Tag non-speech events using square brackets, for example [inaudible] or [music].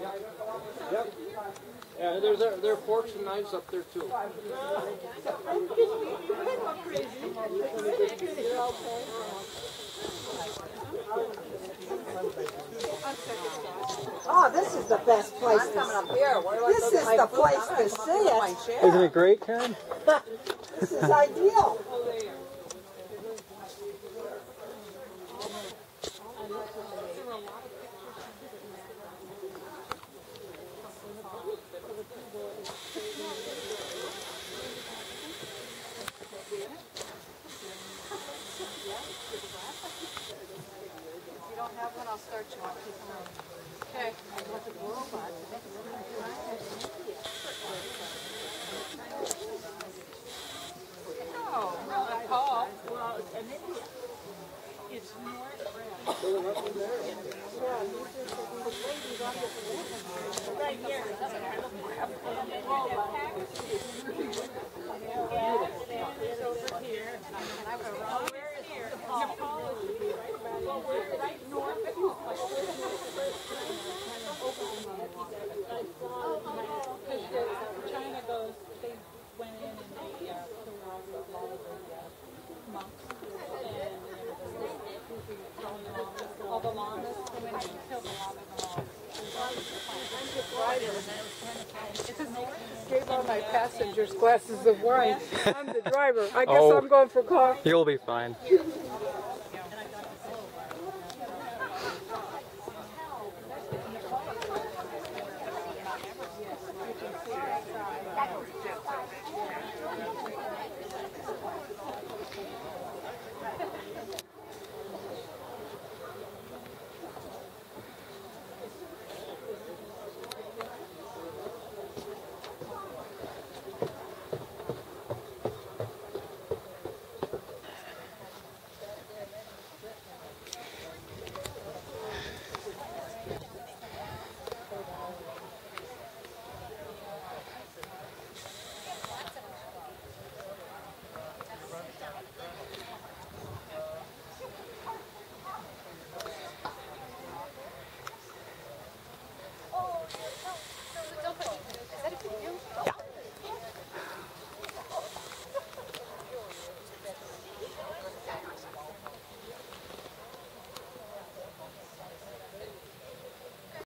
Yeah, there's there, there are forks and knives up there too. Oh, this is the best place I'm to coming up here. Where do I This go get is my the food? place I'm to gonna see put it. my chair. Isn't it great, Karen? [laughs] This is ideal. Okay. No, not Paul. Well, in India, it's more Right here. Gave all my passengers glasses of wine. I'm the driver. I guess oh, I'm going for coffee. You'll be fine.